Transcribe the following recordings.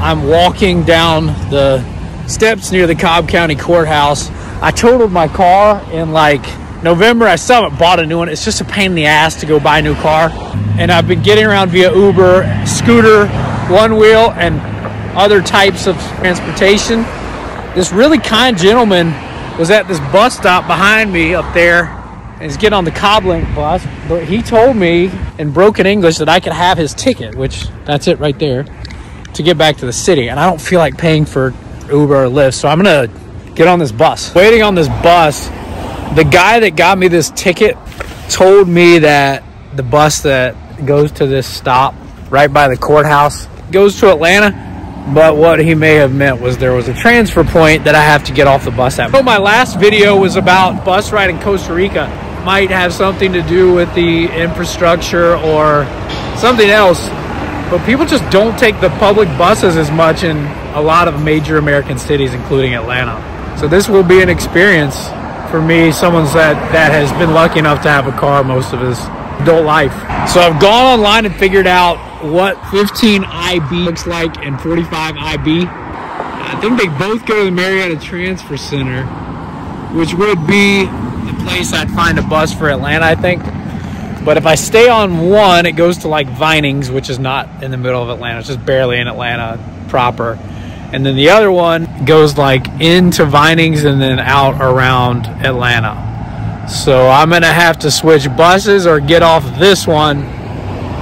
I'm walking down the steps near the Cobb County Courthouse. I totaled my car in like November. I still haven't bought a new one. It's just a pain in the ass to go buy a new car. And I've been getting around via Uber, scooter, one wheel, and other types of transportation. This really kind gentleman was at this bus stop behind me up there and he's getting on the CobbLinc bus. But he told me in broken English that I could have his ticket, which that's it right there, to get back to the city. And I don't feel like paying for Uber or Lyft, so I'm gonna get on this bus. Waiting on this bus, the guy that got me this ticket told me that the bus that goes to this stop right by the courthouse goes to Atlanta. But what he may have meant was there was a transfer point that I have to get off the bus at. So my last video was about bus ride in Costa Rica. Might have something to do with the infrastructure or something else. But people just don't take the public buses as much in a lot of major American cities, including Atlanta. So this will be an experience for me, someone that, that has been lucky enough to have a car most of his adult life. So I've gone online and figured out what 15 IB looks like and 45 IB. I think they both go to the Marietta Transfer Center, which would be the place I'd find a bus for Atlanta, I think. But if I stay on one, it goes to like Vinings, which is not in the middle of Atlanta. It's just barely in Atlanta proper. And then the other one goes like into Vinings and then out around Atlanta. So I'm going to have to switch buses or get off this one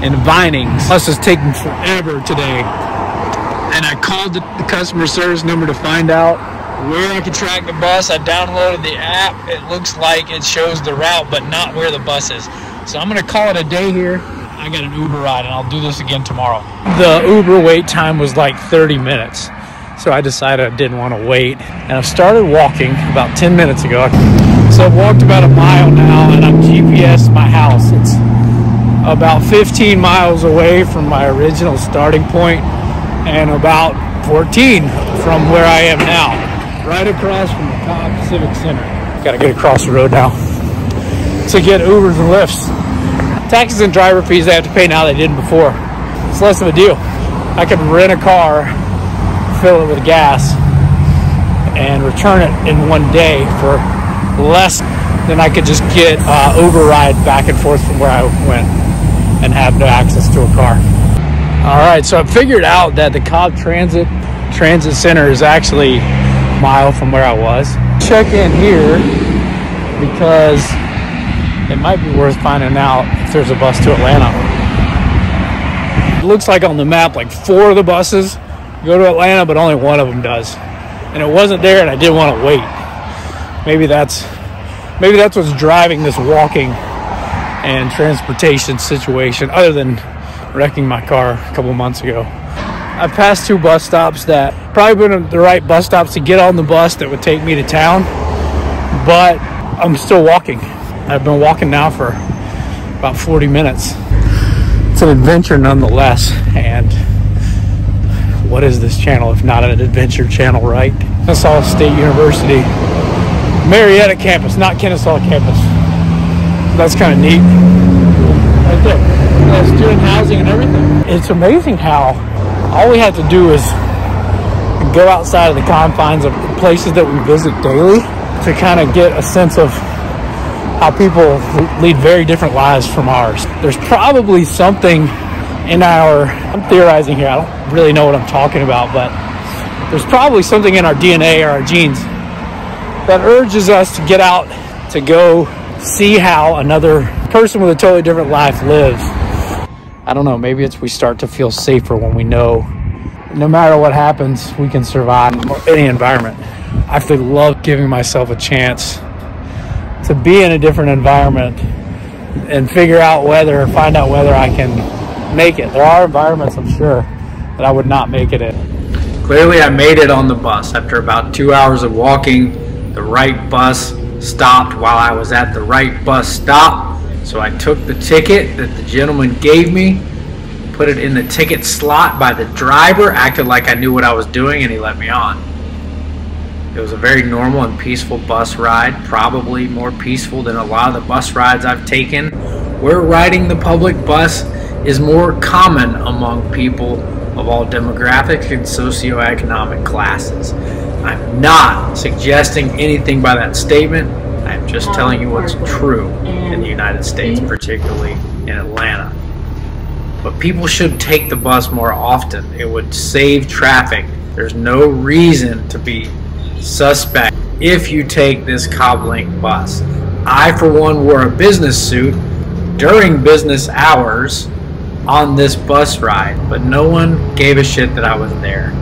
in Vinings. Bus is taking forever today. And I called the, the customer service number to find out where I can track the bus. I downloaded the app. It looks like it shows the route, but not where the bus is. So I'm going to call it a day here. I got an Uber ride, and I'll do this again tomorrow. The Uber wait time was like 30 minutes. So I decided I didn't want to wait. And I've started walking about 10 minutes ago. So I've walked about a mile now, and I'm GPS my house. It's about 15 miles away from my original starting point and about 14 from where I am now, right across from the Cobb Civic Center. Got to get across the road now to get Ubers and Lyfts. Taxes and driver fees they have to pay now they didn't before. It's less of a deal. I could rent a car, fill it with gas, and return it in one day for less than I could just get uh, Uber ride back and forth from where I went and have no access to a car. All right, so I figured out that the Cobb Transit Transit Center is actually a mile from where I was. Check in here because it might be worth finding out if there's a bus to Atlanta. It looks like on the map, like four of the buses go to Atlanta, but only one of them does. And it wasn't there, and I didn't want to wait. Maybe that's maybe that's what's driving this walking and transportation situation, other than wrecking my car a couple months ago. I've passed two bus stops that probably been the right bus stops to get on the bus that would take me to town, but I'm still walking. I've been walking now for about 40 minutes. It's an adventure nonetheless, and what is this channel if not an adventure channel, right? Kennesaw State University, Marietta campus, not Kennesaw campus. That's kind of neat. Right there. That's student housing and everything. It's amazing how all we have to do is go outside of the confines of places that we visit daily to kind of get a sense of how people lead very different lives from ours. There's probably something in our, I'm theorizing here, I don't really know what I'm talking about, but there's probably something in our DNA or our genes that urges us to get out to go see how another person with a totally different life lives. I don't know, maybe it's we start to feel safer when we know no matter what happens, we can survive in any environment. I actually love giving myself a chance to be in a different environment and figure out whether, find out whether I can make it. There are environments, I'm sure, that I would not make it in. Clearly, I made it on the bus after about two hours of walking. The right bus stopped while I was at the right bus stop. So I took the ticket that the gentleman gave me, put it in the ticket slot by the driver, acted like I knew what I was doing, and he let me on. It was a very normal and peaceful bus ride, probably more peaceful than a lot of the bus rides I've taken, where riding the public bus is more common among people of all demographics and socioeconomic classes. I'm not suggesting anything by that statement. I'm just telling you what's true in the United States, particularly in Atlanta. But people should take the bus more often. It would save traffic. There's no reason to be suspect if you take this CobbLinc bus. I, for one, wore a business suit during business hours on this bus ride, but no one gave a shit that I was there.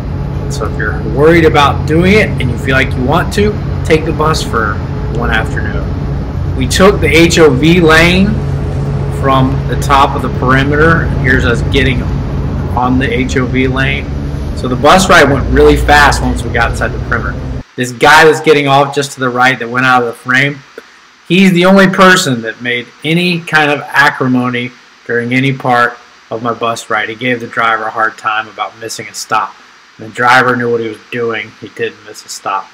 So if you're worried about doing it and you feel like you want to, take the bus for one afternoon. We took the HOV lane from the top of the perimeter. Here's us getting on the HOV lane. So the bus ride went really fast once we got inside the perimeter. This guy that's getting off just to the right that went out of the frame, he's the only person that made any kind of acrimony during any part of my bus ride. He gave the driver a hard time about missing a stop. And The driver knew what he was doing. He didn't miss a stop.